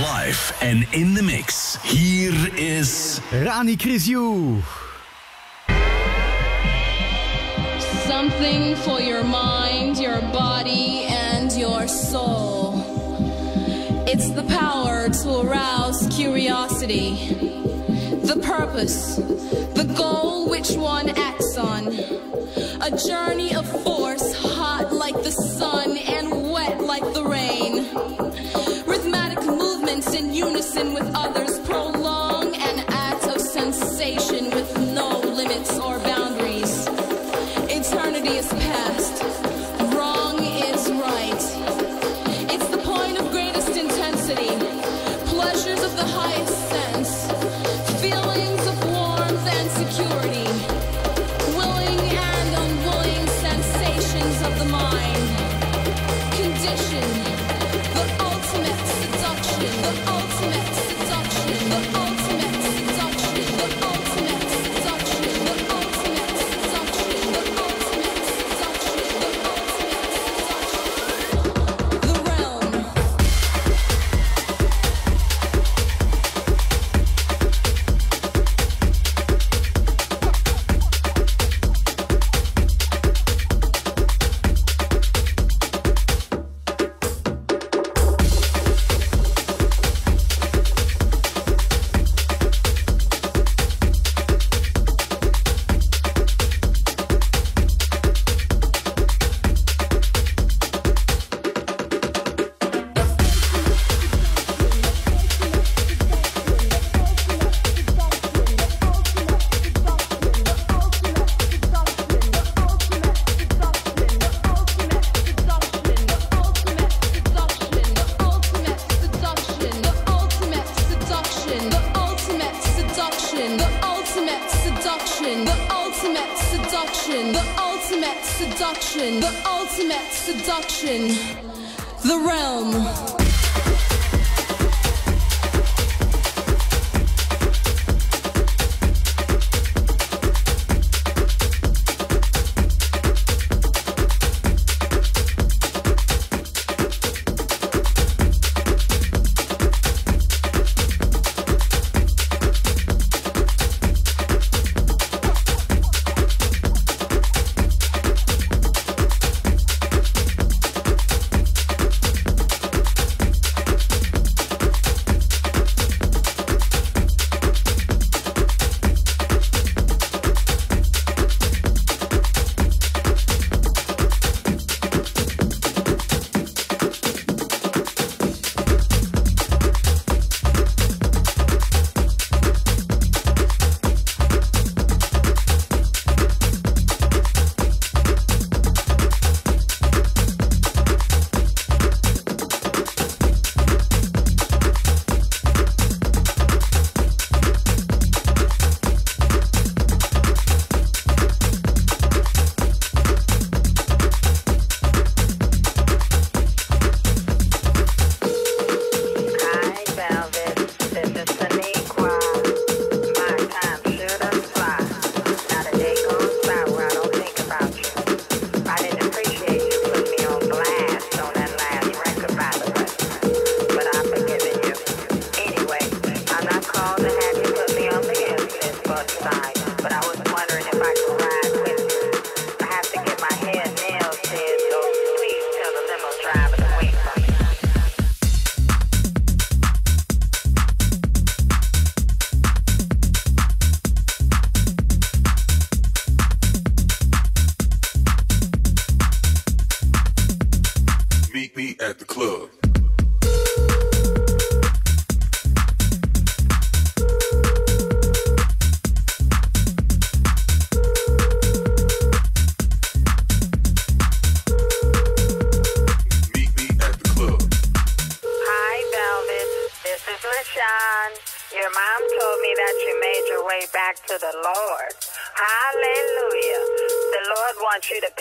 Live en in the mix. Hier is Rani Kryeziu. Something for your mind, your body, and your soul. It's the power to arouse curiosity, the purpose, the goal which one acts on. A journey of is past. Ultimate seduction. The realm.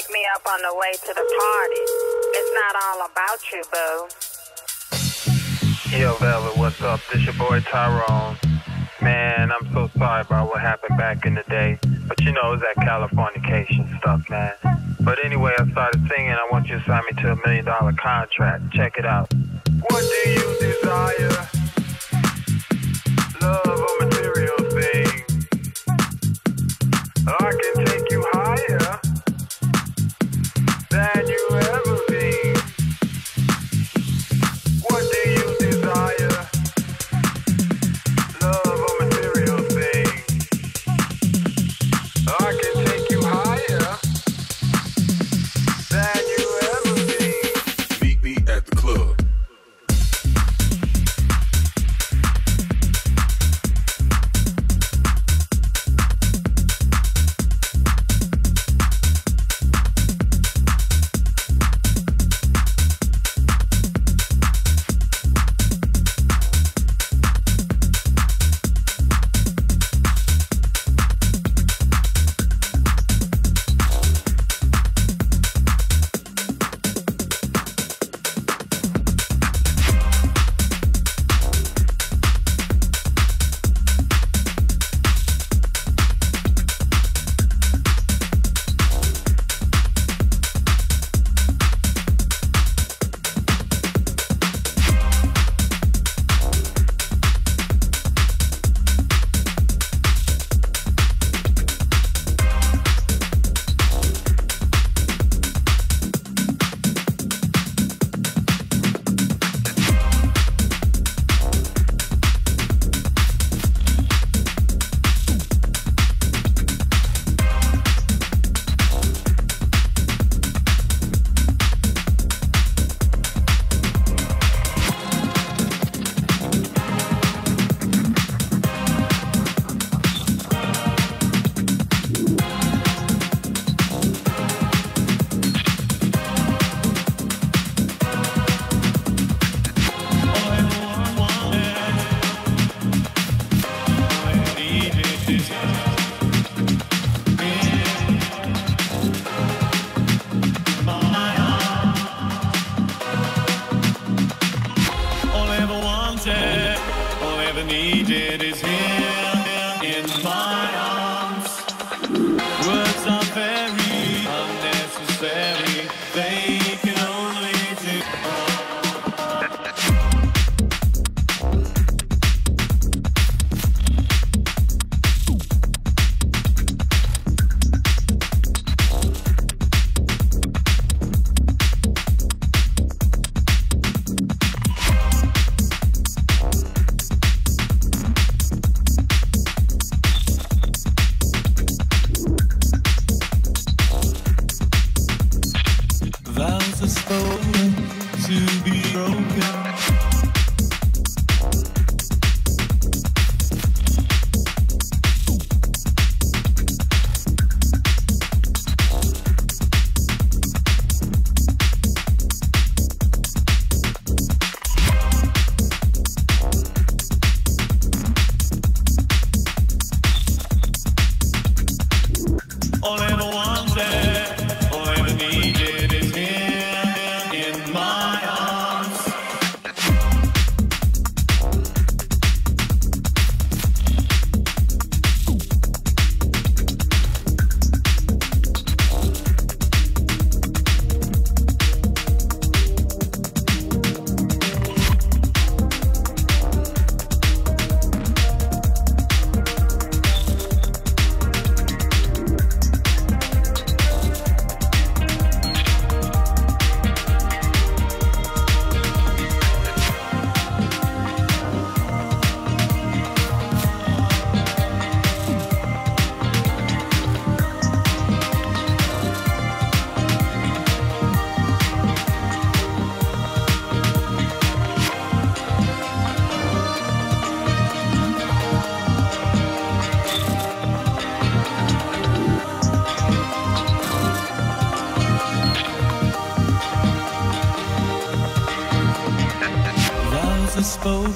Pick me up on the way to the party. It's not all about you, boo. Yo, Velvet, what's up? This your boy Tyrone. Man, I'm so sorry about what happened back in the day. But you know, it was that Californication stuff, man. But anyway, I started singing. I want you to sign me to a million dollar contract. Check it out. What do you desire?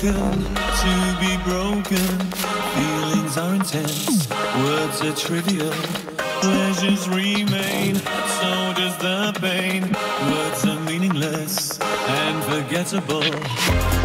broken to be broken. Feelings are intense, words are trivial. Pleasures remain, so does the pain. Words are meaningless and forgettable.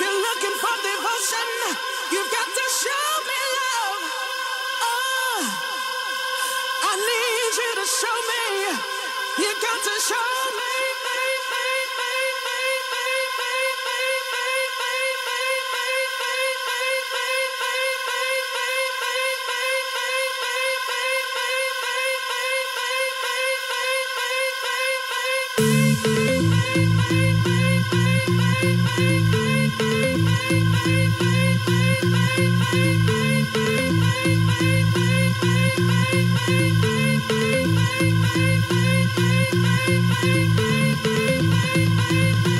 Looking for devotion. You've got to show me love. Oh, I need you to show me. You got to show me. Thank you.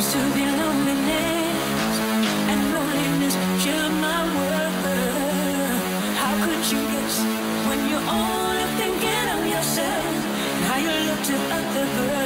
to the loneliness and loneliness my. How could you guess when you're only thinking of yourself? Now you look to other girls.